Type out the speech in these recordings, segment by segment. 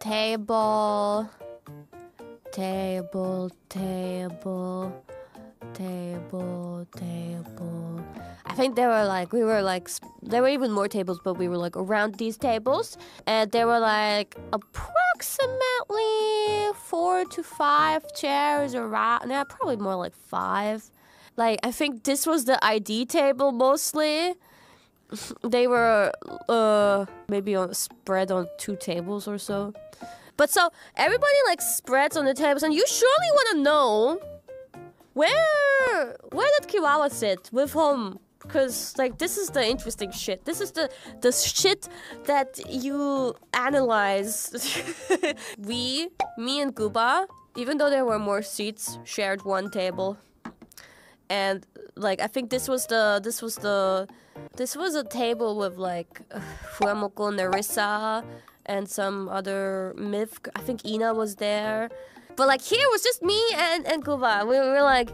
table, table, table, table, table. I think there were like we were like there were even more tables, but we were like around these tables, and there were like approximately four to five chairs around. Yeah, probably more like five. Like I think this was the ID table mostly. They were uh maybe on spread on two tables or so. But so everybody like spreads on the tables, and you surely want to know where where did Kiwawa sit with whom? Because like this is the interesting shit. This is the the shit that you analyze. we, me and Gura, even though there were more seats, shared one table. And like I think this was the this was the this was a table with like Fuwamoco, Nerissa, and some other myth. I think Ina was there. But like here was just me and and Gura. We were like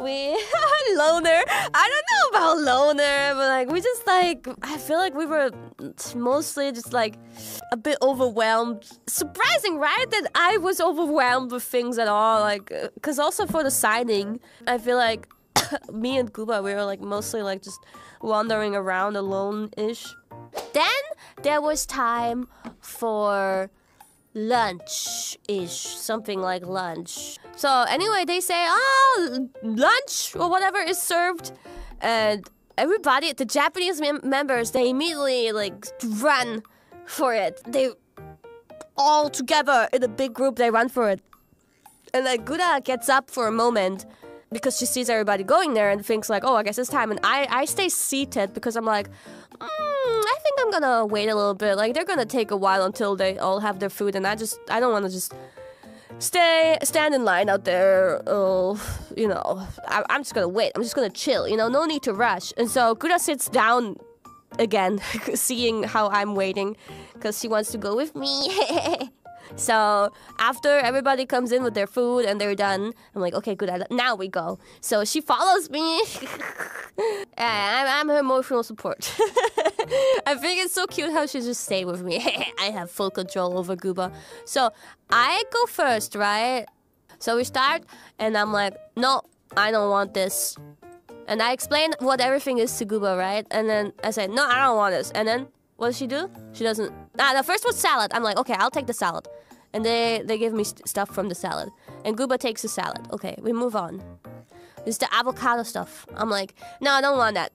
we loner. I don't know about loner, but like we just like I feel like we were mostly just like a bit overwhelmed. Surprising, right? That I was overwhelmed with things at all. Like, cause also for the signing, I feel like me and oh. Gura we were like mostly like just wandering around alone-ish. Then there was time for lunch ish, something like lunch. So anyway, they say, oh, lunch or whatever is served, and everybody, the Japanese mem- members, they immediately like run for it. They all together in a big group, they run for it. And like Gura gets up for a moment because she sees everybody going there and thinks like, oh, I guess it's time. And I, I stay seated because I'm like, mm, I think I'm gonna wait a little bit. Like they're gonna take a while until they all have their food, and I just I don't want to just stay stand in line out there. Uh, you know, I, I'm just gonna wait. I'm just gonna chill. You know, no need to rush. And so Gura sits down again, seeing how I'm waiting, because she wants to go with me. So after everybody comes in with their food and they're done, I'm like, okay, good. Now we go. So she follows me. I'm, I'm her emotional support. I think it's so cute how she just stay with me. I have full control over Gura. So I go first, right? So we start, and I'm like, no, I don't want this. And I explain what everything is to Gura, right? And then I said, no, I don't want this. And then what does she do? She doesn't. Ah, the first was salad. I'm like, okay, I'll take the salad. And they, they give me st- stuff from the salad. And Gura takes the salad. Okay, we move on. It's the avocado stuff. I'm like, no, I don't want that.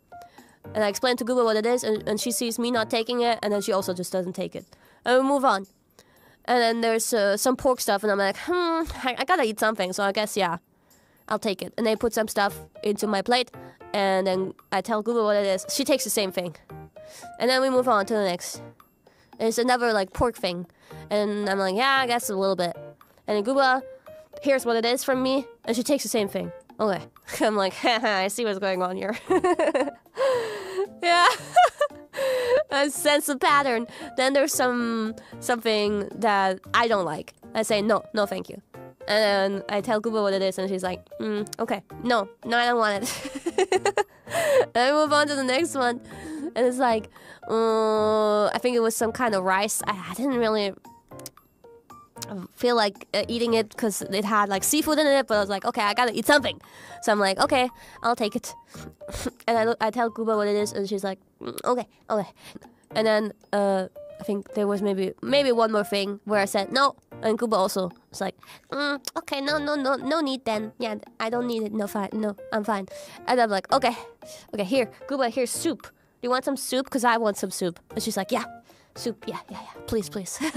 And I explain to Gura what it is, and, and she sees me not taking it, and then she also just doesn't take it. And we move on. And then there's uh, some pork stuff, and I'm like, hmm, I, I gotta eat something, so I guess, yeah, I'll take it. And they put some stuff into my plate, and then I tell Gura what it is. She takes the same thing. And then we move on to the next. There's another like pork thing. And I'm like, yeah, I guess a little bit. And Gura hears what it is from me, and she takes the same thing. Okay. I'm like, haha, I see what's going on here. yeah. I sense a pattern. Then there's some something that I don't like. I say no, no, thank you. And I tell Gura what it is, and she's like, mm, okay, no, no, I don't want it. I move on to the next one, and it's like, uh, I think it was some kind of rice. I, I didn't really feel like uh, eating it because it had like seafood in it, but I was like, okay, I gotta eat something. So I'm like, okay, I'll take it. and I look, I tell Gura what it is, and she's like, "Mm, okay, okay. And then uh, I think there was maybe maybe one more thing where I said no, and Gura also was like, mm, okay, no, no, no, no need then. Yeah, I don't need it. No, fine, no, I'm fine. And I'm like, okay, okay, here, Gura, here's soup. Do you want some soup? Cause I want some soup. And she's like, yeah, soup, yeah, yeah, yeah, please, please.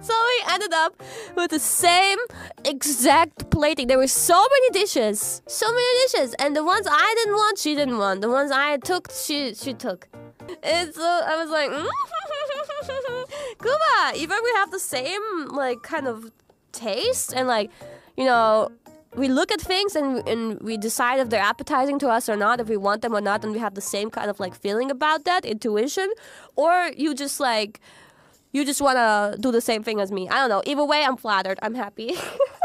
So we ended up with the same exact plating. There were so many dishes, so many dishes, and the ones I didn't want, she didn't want. The ones I took, she she took. And so I was like, Gura, even we have the same like kind of taste, and like, you know, we look at things and and we decide if they're appetizing to us or not, if we want them or not, and we have the same kind of like feeling about that, intuition, or you just like you just want to do the same thing as me. I don't know. Either way, I'm flattered. I'm happy.